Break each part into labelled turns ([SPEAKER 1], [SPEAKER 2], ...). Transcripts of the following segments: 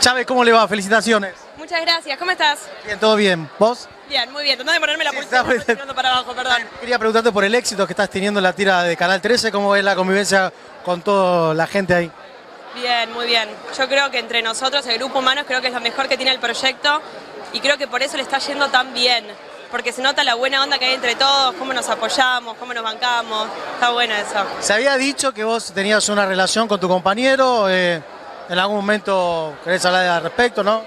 [SPEAKER 1] Chávez, ¿cómo le va? Felicitaciones.
[SPEAKER 2] Muchas gracias, ¿cómo estás?
[SPEAKER 1] Bien, todo bien. ¿Vos?
[SPEAKER 2] Bien, muy bien, tratando de ponerme la
[SPEAKER 1] Sí,
[SPEAKER 2] pulsera,
[SPEAKER 1] está
[SPEAKER 2] para abajo, perdón.
[SPEAKER 1] Quería preguntarte por el éxito que estás teniendo en la tira de Canal 13, ¿cómo es la convivencia con toda la gente ahí?
[SPEAKER 2] Bien, muy bien. Yo creo que entre nosotros, el grupo humano, creo que es lo mejor que tiene el proyecto y creo que por eso le está yendo tan bien. Porque se nota la buena onda que hay entre todos, cómo nos apoyamos, cómo nos bancamos. Está bueno eso.
[SPEAKER 1] Se había dicho que vos tenías una relación con tu compañero, eh, en algún momento querés hablar al respecto, ¿no?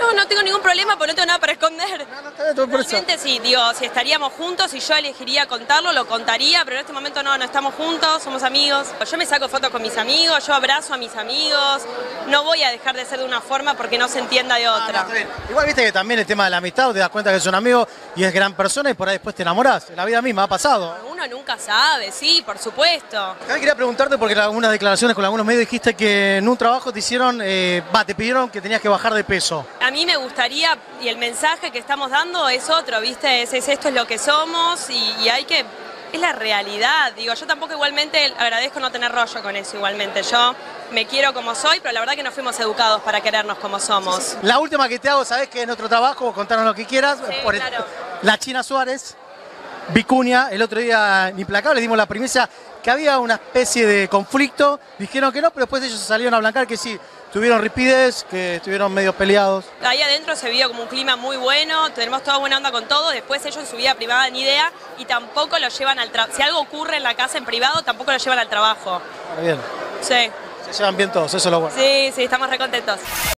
[SPEAKER 2] No, no tengo ningún problema porque no tengo nada para esconder.
[SPEAKER 1] No, no, está bien, por eso.
[SPEAKER 2] Sí, digo, si estaríamos juntos y yo elegiría contarlo, lo contaría, pero en este momento no, no estamos juntos, somos amigos. Yo me saco fotos con mis amigos, yo abrazo a mis amigos, no voy a dejar de ser de una forma porque no se entienda de
[SPEAKER 1] Ah, no,
[SPEAKER 2] otra.
[SPEAKER 1] Igual viste que también el tema de la amistad, te das cuenta que es un amigo y es gran persona y por ahí después te enamorás. En la vida misma ha pasado.
[SPEAKER 2] Uno nunca sabe, sí, por supuesto.
[SPEAKER 1] También quería preguntarte porque en algunas declaraciones con algunos medios dijiste que en un trabajo te hicieron, eh, te pidieron que tenías que bajar de peso.
[SPEAKER 2] A mí me gustaría, y el mensaje que estamos dando es otro, ¿viste? Es, es esto es lo que somos y, y hay que... Es la realidad, digo, yo tampoco igualmente agradezco no tener rollo con eso igualmente. Yo me quiero como soy, pero la verdad que no fuimos educados para querernos como somos.
[SPEAKER 1] La última que te hago, sabes que es nuestro trabajo, contanos lo que quieras.
[SPEAKER 2] Sí,
[SPEAKER 1] Por-
[SPEAKER 2] claro.
[SPEAKER 1] La China Suárez, Vicuña, el otro día en Implacable dimos la primicia que había una especie de conflicto, dijeron que no, pero después ellos salieron a blancar que sí, tuvieron ripidez, que estuvieron medio peleados.
[SPEAKER 2] Ahí adentro se vio como un clima muy bueno, tenemos toda buena onda con todo, después ellos en su vida privada ni idea y tampoco lo llevan al trabajo. Si algo ocurre en la casa en privado, tampoco lo llevan al trabajo.
[SPEAKER 1] Bien,
[SPEAKER 2] Sí,
[SPEAKER 1] se llevan bien todos, eso es lo bueno.
[SPEAKER 2] sí, sí, estamos recontentos.